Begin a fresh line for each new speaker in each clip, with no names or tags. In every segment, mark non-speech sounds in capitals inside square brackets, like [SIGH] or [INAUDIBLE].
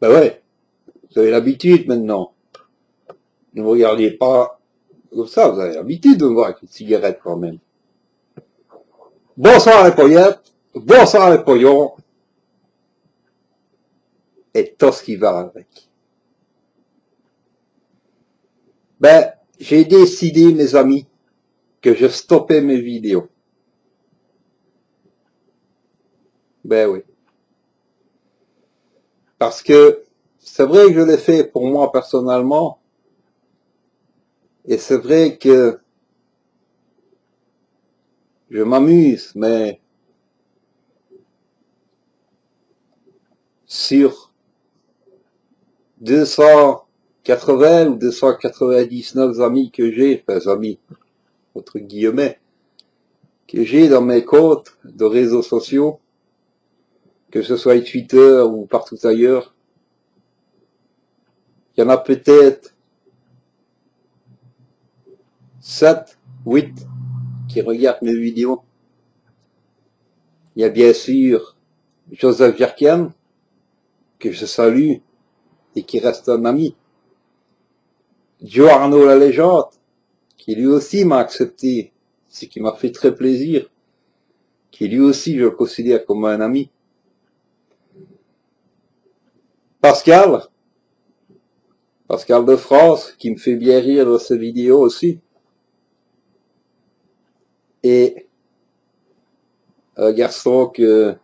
Ben ouais, vous avez l'habitude maintenant. Ne me regardiez pas comme ça, vous avez l'habitude de me voir avec une cigarette quand même. Bonsoir les poillettes, bonsoir les poillons, et tout ce qui va avec. Ben, j'ai décidé, mes amis, que je stoppais mes vidéos. Ben oui. Parce que c'est vrai que je l'ai fait pour moi personnellement. Et c'est vrai que je m'amuse, mais sur 280 ou 299 amis que j'ai, enfin amis, entre guillemets, que j'ai dans mes comptes de réseaux sociaux, que ce soit Twitter ou partout ailleurs, il y en a peut-être 7, 8 qui regardent mes vidéos. Il y a bien sûr Joseph Jerkian, que je salue et qui reste un ami. Joe Arnaud la légende, qui lui aussi m'a accepté, ce qui m'a fait très plaisir, qui lui aussi je considère comme un ami. Pascal, Pascal de France, qui me fait bien rire dans ses vidéos aussi. Et un garçon que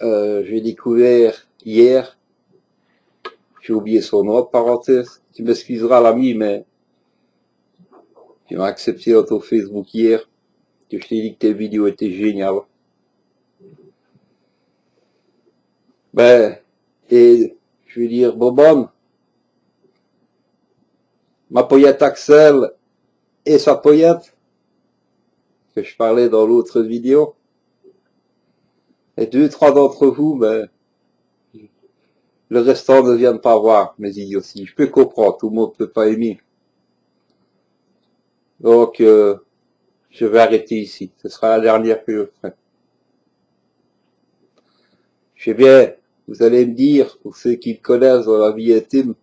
euh, j'ai découvert hier, j'ai oublié son nom, parenthèse, tu m'excuseras l'ami, mais tu m'as accepté dans ton Facebook hier, que je t'ai dit que tes vidéos étaient géniales. Ben, et je vais dire, Bobon, ma poillette Axel et sa poillette, que je parlais dans l'autre vidéo, et deux, trois d'entre vous, ben, le restant ne viennent pas voir mes idioties. Je peux comprendre, tout le monde ne peut pas aimer. Donc, euh, je vais arrêter ici. Ce sera la dernière que je ferai. Je sais bien, vous allez me dire, pour ceux qui connaissent dans la vie intime,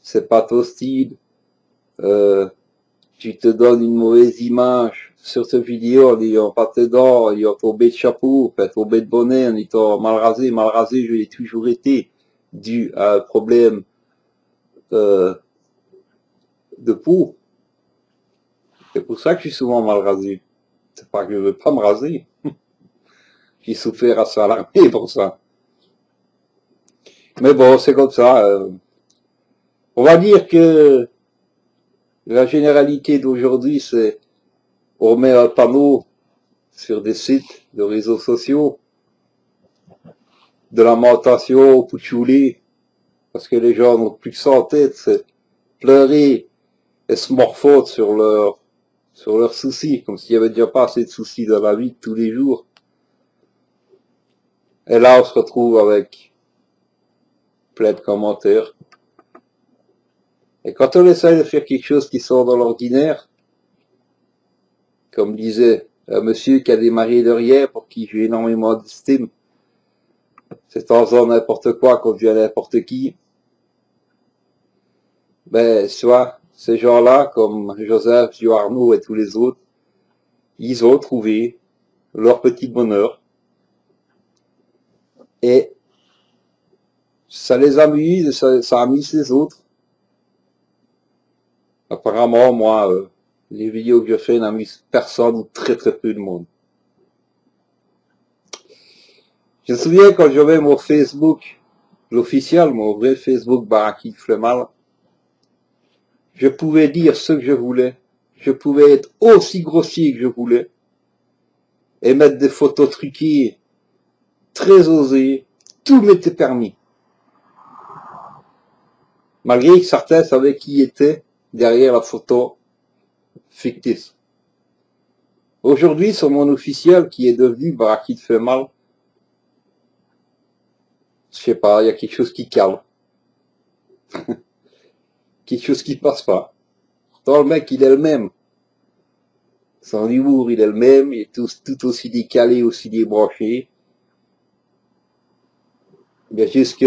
c'est pas ton style. Euh, tu te donnes une mauvaise image sur cette vidéo en disant pas tes dents, en ayant tombé de chapeau, fait tombé de bonnet, en étant mal rasé. Mal rasé, je l'ai toujours été, dû à un problème euh, de peau. C'est pour ça que je suis souvent mal rasé. C'est pas que je veux pas me raser. [LAUGHS] J'ai souffert à l'armée pour ça. Mais bon, c'est comme ça. euh. On va dire que la généralité d'aujourd'hui, c'est on met un panneau sur des sites de réseaux sociaux de lamentation pouchouli, parce que les gens n'ont plus que ça en tête, c'est pleurer et se morfondre sur leur sur leurs soucis, comme s'il y avait déjà pas assez de soucis dans la vie de tous les jours. Et là, on se retrouve avec plein de commentaires. Et quand on essaie de faire quelque chose qui sort dans l'ordinaire, comme disait un monsieur qui a démarré de rien, pour qui j'ai énormément d'estime, c'est en faisant n'importe quoi qu'on devient n'importe qui, ben, soit ces gens-là, comme Joseph, Arnaud et tous les autres, ils ont trouvé leur petit bonheur. Et ça les amuse, ça, ça amuse les autres. Apparemment, moi, euh, les vidéos que je fais n'amusent personne ou très très peu de monde. Je me souviens quand j'avais mon Facebook, l'officiel, mon vrai Facebook Baraki Flemal, je pouvais dire ce que je voulais. Je pouvais être aussi grossier que je voulais. Et mettre des photos truquées, très osées. Tout m'était permis. Malgré que certains savaient qui était derrière la photo fictive. Aujourd'hui, sur mon officiel qui est devenu Baraki fait mal, je sais pas, il y a quelque chose qui cale. [LAUGHS] quelque chose qui passe pas. Pourtant, le mec, il est le même. Son humour, il est le même, il est tout, tout aussi décalé, aussi débranché. Bien, jusque,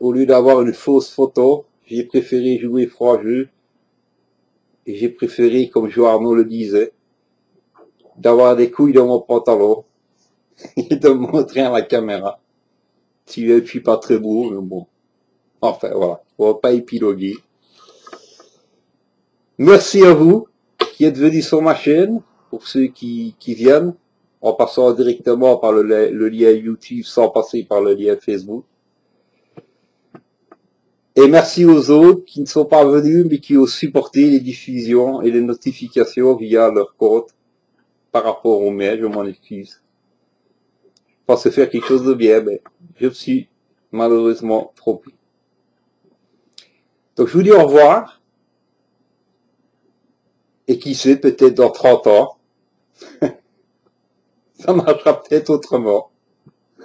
au lieu d'avoir une fausse photo, j'ai préféré jouer froid jeu. Et j'ai préféré, comme Joe Arnaud le disait, d'avoir des couilles dans mon pantalon [LAUGHS] et de montrer à la caméra. Si je suis pas très beau, mais bon. Enfin, voilà. On va pas épiloguer. Merci à vous qui êtes venus sur ma chaîne, pour ceux qui, viennent, en passant directement par le lien YouTube sans passer par le lien Facebook. Et merci aux autres qui ne sont pas venus, mais qui ont supporté les diffusions et les notifications via leur compte par rapport au mail, je m'en excuse. Je pensais faire quelque chose de bien, mais je me suis malheureusement trompé. Donc je vous dis au revoir. Et qui sait, peut-être dans 30 ans, [LAUGHS] ça marchera peut-être autrement.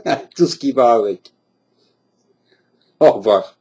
[LAUGHS] Tout ce qui va avec. Au revoir.